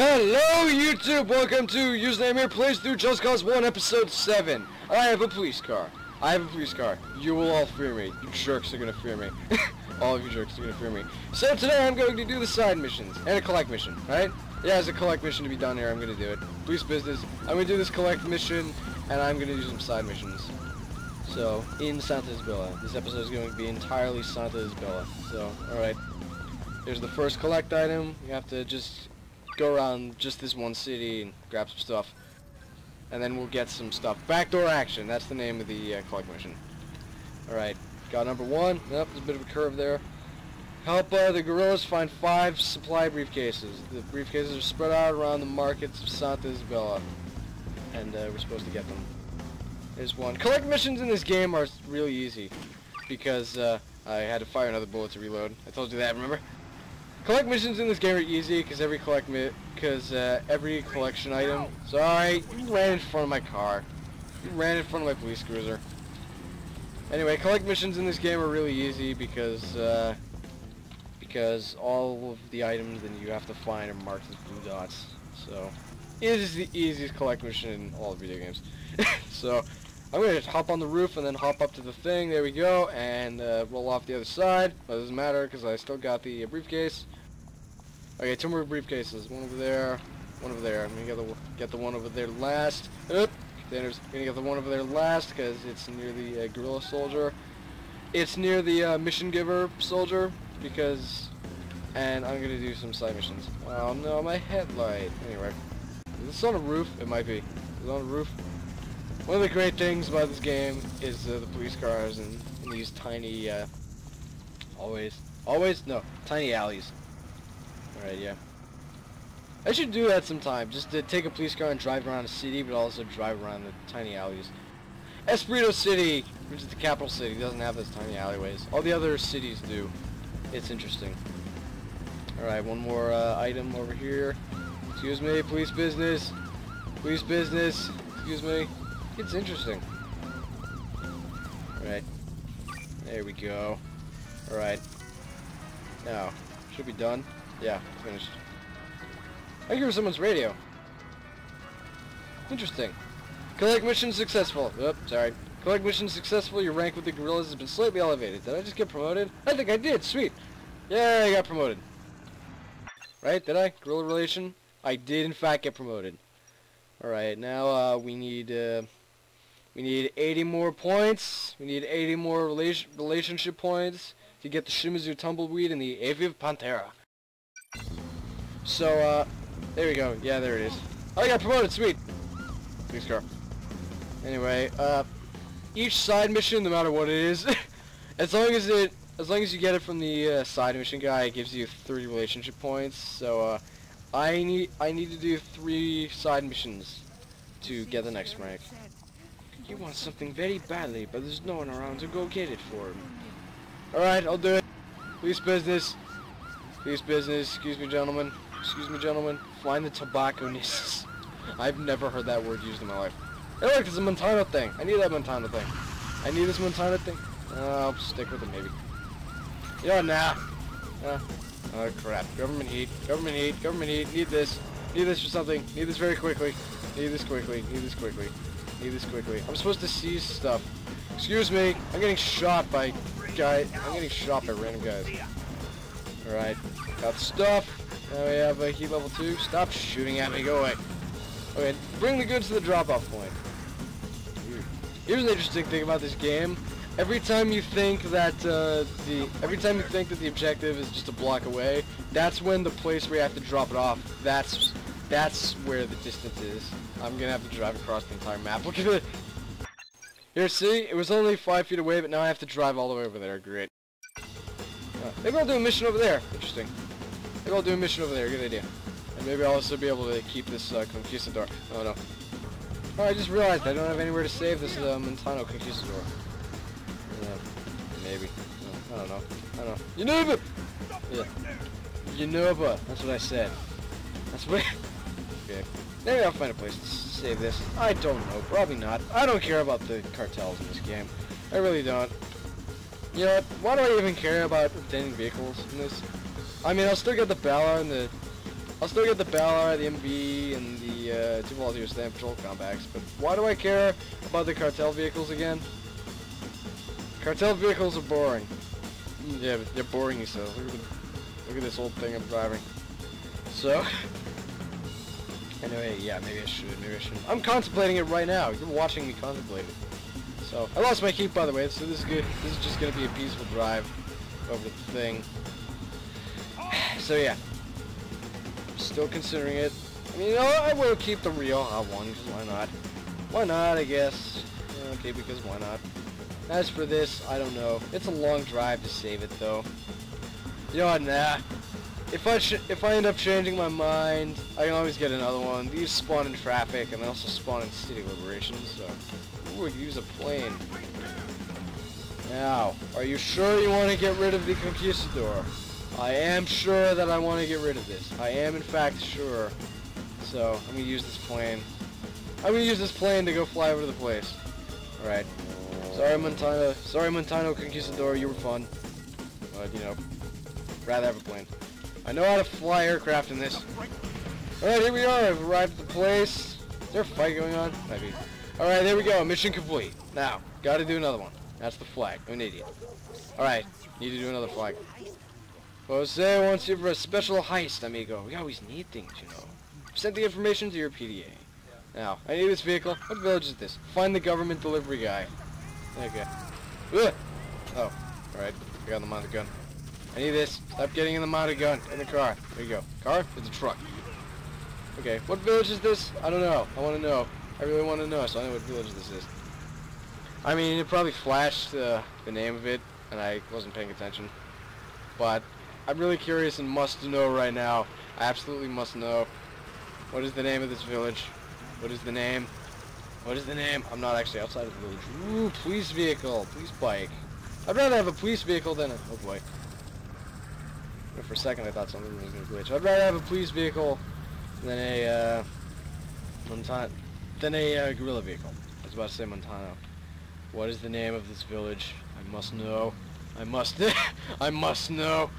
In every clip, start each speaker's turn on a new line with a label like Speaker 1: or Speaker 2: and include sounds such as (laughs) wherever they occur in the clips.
Speaker 1: Hello YouTube, welcome to Username Here Plays Through Just Cause 1 Episode 7. I have a police car. I have a police car. You will all fear me. You jerks are gonna fear me. (laughs) all of you jerks are gonna fear me. So today I'm going to do the side missions and a collect mission, right? Yeah, there's a collect mission to be done here. I'm gonna do it. Police business. I'm gonna do this collect mission and I'm gonna do some side missions. So, in Santa Isabella. This episode is going to be entirely Santa Isabella. So, alright. Here's the first collect item. You have to just go around just this one city and grab some stuff. And then we'll get some stuff. Backdoor action. That's the name of the uh, collect mission. Alright. Got number one. Yep, there's a bit of a curve there. Help uh, the guerrillas find five supply briefcases. The briefcases are spread out around the markets of Santa Isabella. And uh, we're supposed to get them. There's one. Collect missions in this game are really easy. Because uh, I had to fire another bullet to reload. I told you that, remember? Collect missions in this game are easy because every collect mi because uh, every collection item. Sorry, you ran in front of my car. You ran in front of my police cruiser. Anyway, collect missions in this game are really easy because uh, because all of the items that you have to find are marked as blue dots. So it is the easiest collect mission in all video games. (laughs) so I'm going to hop on the roof and then hop up to the thing. There we go. And uh, roll off the other side. But it doesn't matter because I still got the briefcase. Okay, two more briefcases. One over there. One over there. I'm to get the, get the one over there last. Oop. Then to get the one over there last because it's near the uh, guerrilla soldier. It's near the uh, mission giver soldier because... And I'm to do some side missions. Oh no, my headlight. Anyway. Is this on a roof? It might be. Is on a roof? One of the great things about this game is uh, the police cars and, and these tiny, uh, always, always, no, tiny alleys. Alright, yeah. I should do that sometime, just to take a police car and drive around a city, but also drive around the tiny alleys. Esperito City, which is the capital city, doesn't have those tiny alleyways. All the other cities do. It's interesting. Alright, one more uh, item over here. Excuse me, police business. Police business. Excuse me. It's interesting. Alright. There we go. Alright. Now, should be done. Yeah, finished. I hear someone's radio. Interesting. Collect mission successful. Oop, sorry. Collect mission successful. Your rank with the guerrillas has been slightly elevated. Did I just get promoted? I think I did. Sweet. Yeah, I got promoted. Right? Did I? Guerrilla relation? I did in fact get promoted. Alright, now uh, we need uh, we need 80 more points. We need 80 more relation relationship points to get the Shimizu Tumbleweed and the Aviv Pantera. So, uh, there we go. Yeah, there it is. Oh, I got promoted. Sweet. Please go. Anyway, uh, each side mission, no matter what it is, (laughs) as long as it, as long as you get it from the uh, side mission guy, it gives you three relationship points. So, uh, I need, I need to do three side missions to get the next rank. He wants something very badly, but there's no one around to go get it for him. Alright, I'll do it. Police business. Police business. Excuse me, gentlemen. Excuse me, gentlemen. Find the tobacco tobacconists. I've never heard that word used in my life. Hey, look, it's a Montano thing. I need that Montano thing. I need this Montano thing. Uh, I'll stick with it, maybe. You know nah. Uh, oh, crap. Government heat. Government heat. Government heat. Need this. Need this for something. Need this very quickly. Need this quickly. Need this quickly. Need this quickly. I'm supposed to seize stuff. Excuse me. I'm getting shot by guy. I'm getting shot by random guys. Alright. Got stuff. Now we have a heat level 2. Stop shooting at me. Go away. Okay. Bring the goods to the drop-off point. Here's an interesting thing about this game. Every time you think that uh, the every time you think that the objective is just a block away, that's when the place where you have to drop it off. That's that's where the distance is. I'm gonna have to drive across the entire map. (laughs) Look at it. Here, see? It was only five feet away, but now I have to drive all the way over there. Great. Uh, maybe I'll do a mission over there. Interesting. Maybe I'll do a mission over there. Good idea. And maybe I'll also be able to keep this uh, Conquistador. Oh, no. Oh, I just realized I don't have anywhere to save this uh, Montano Conquistador. Yeah, maybe. I don't know. I don't know. You Yeah. But That's what I said. That's what... (laughs) okay. Maybe I'll find a place to save this. I don't know. Probably not. I don't care about the cartels in this game. I really don't. You know what? Why do I even care about obtaining vehicles in this? I mean, I'll still get the Bala and the I'll still get the Balor, the MV, and the uh, two volunteer stand patrol compacts, but why do I care about the cartel vehicles again? Cartel vehicles are boring. Mm, Yeah, but they're boring, says. Look at, the, look at this old thing I'm driving. So, anyway, yeah, maybe I should, maybe I should. I'm contemplating it right now. You're watching me contemplate it. So, I lost my keep, by the way, so this is good. This is just going to be a peaceful drive over the thing. So, yeah. Still considering it. I mean, you know, I will keep the real R1, because why not? Why not, I guess. Okay, because why not? As for this, I don't know. It's a long drive to save it, though. You know what, nah. If I if I end up changing my mind, I can always get another one. These spawn in traffic, and they also spawn in City Liberation, so... Ooh, use a plane. Now, are you sure you want to get rid of the Conquistador? I am sure that I want to get rid of this. I am, in fact, sure. So, I'm going to use this plane. I'm going to use this plane to go fly over to the place. Alright. Sorry, Montano. Sorry, Montano Conquistador. You were fun. But, you know, rather have a plane. I know how to fly aircraft in this. Alright, here we are. I've arrived at the place. Is there a fight going on? Might be. Alright, there we go. Mission complete. Now, gotta do another one. That's the flag. I'm an idiot. Alright, need to do another flag. Jose wants you for a special heist, amigo. We always need things, you know. Send the information to your PDA. Now, I need this vehicle. What village is this? Find the government delivery guy. Okay. Ugh. Oh, alright. I got the mounted gun. I need this. Stop getting in the mounted gun. In the car. There you go. Car? It's a truck. Okay, what village is this? I don't know. I want to know. I really want to know, so I know what village this is. I mean, it probably flashed uh, the name of it, and I wasn't paying attention. But I'm really curious and must know right now. I absolutely must know. What is the name of this village? What is the name? What is the name? I'm not actually outside of the village. Ooh, police vehicle. Police bike. I'd rather have a police vehicle than a... Oh boy. For a second I thought something was going to glitch. I'd rather have a police vehicle than a, uh... Montana... Than a uh, guerrilla vehicle. I was about to say Montano. What is the name of this village? I must know. I must... (laughs) I must know.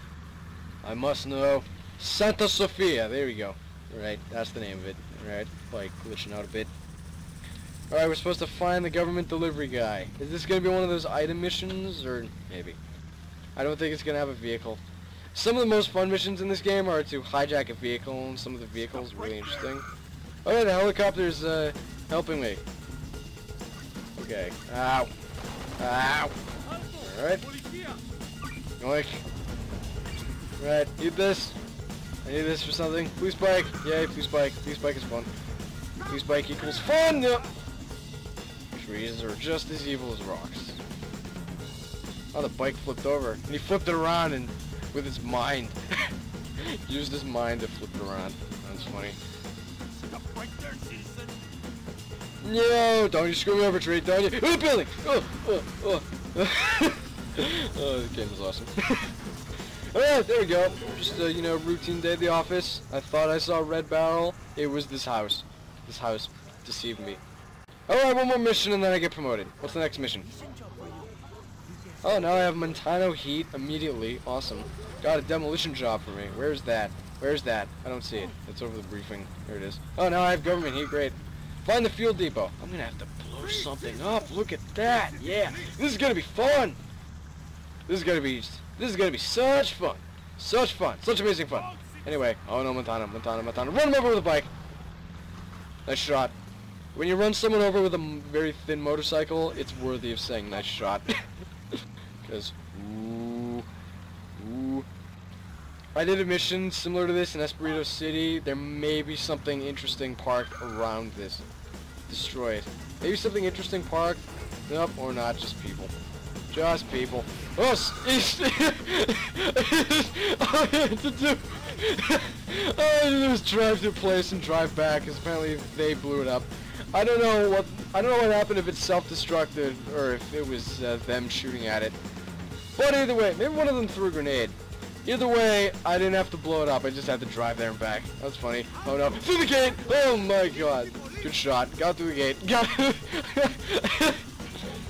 Speaker 1: I must know. Santa Sofia. There we go. Right, that's the name of it. Right, like glitching out a bit. Alright, we're supposed to find the government delivery guy. Is this going to be one of those item missions? Or maybe. I don't think it's going to have a vehicle. Some of the most fun missions in this game are to hijack a vehicle, and some of the vehicles are really interesting. Oh yeah, the helicopter's uh, helping me. Okay. Ow. Ow. Alright. Yoink. Right, need this. I need this for something. Police bike. Yay, police bike. Police bike is fun. Police bike equals fun! Yep. Trees are just as evil as rocks. Oh, the bike flipped over. And he flipped it around and with his mind. (laughs) Used his mind to flip it around. That's funny. No, don't you screw me over, tree, don't you? Oh, building! Oh, oh, oh. (laughs) oh, this game is awesome. (laughs) Oh, Alright, there we go. Just a, you know, routine day at the office. I thought I saw a red barrel. It was this house. This house deceived me. Alright, one more mission and then I get promoted. What's the next mission? Oh, now I have Montano Heat immediately. Awesome. Got a demolition job for me. Where's that? Where's that? I don't see it. It's over the briefing. There it is. Oh, now I have government heat. Great. Find the fuel depot. I'm gonna have to blow something up. Look at that. Yeah. This is gonna be fun. This is gonna be. This is gonna be such fun. Such fun. Such amazing fun. Anyway. Oh no, Montana. Montana. Montana. Run him over with a bike. Nice shot. When you run someone over with a very thin motorcycle, it's worthy of saying nice shot. (laughs) Because, ooh, ooh. I did a mission similar to this in Esperito City. There may be something interesting parked around this. Destroy it. Maybe something interesting parked. Nope, or not, just people. Just people. S- all (laughs) (laughs) I had to do, I had to was drive to a place and drive back, because apparently they blew it up. I don't know what, I don't know what happened if it's self-destructed, or if it was uh, them shooting at it. But either way, maybe one of them threw a grenade. Either way, I didn't have to blow it up. I just had to drive there and back. That's funny. Oh no. Through the gate! Oh my god. Good shot. Got through the gate. (laughs) Got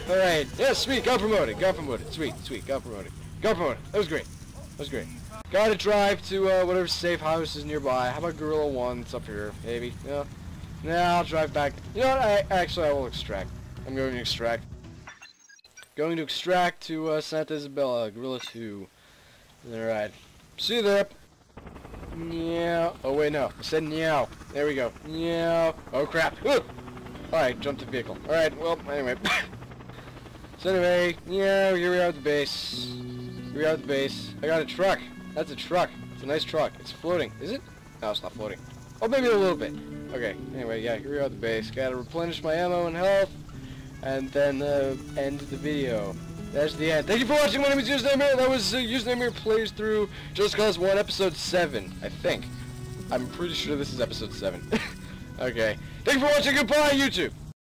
Speaker 1: Alright. Yeah, sweet. Got promoted. Got promoted. Sweet. Sweet. Got promoted. Got promoted. That was great. That was great. Gotta drive to uh, whatever safe house is nearby. How about Guerrilla One? It's up here, maybe. Yeah. Nah, I'll drive back. You know what? I, actually, I will extract. I'm going to extract. Going to extract to uh, Santa Isabella, Guerrilla 2. Alright. See you there. Meow. Oh, wait, no. I said meow. There we go. Meow. Oh, crap. Alright, jump the vehicle. Alright, well, anyway. (laughs) so anyway, yeah, here we are at the base. Here we are at the base. I got a truck. That's a truck. It's a nice truck. It's floating. Is it? No, it's not floating. Oh, maybe a little bit. Okay, anyway, yeah, here we are at the base. Gotta replenish my ammo and health, and then uh, end the video. That's the end. Thank you for watching. My name is Username Here. That was uh, Username Here plays through Just Cause 1, Episode 7, I think. I'm pretty sure this is Episode 7. (laughs) okay. Thank you for watching. Goodbye, YouTube.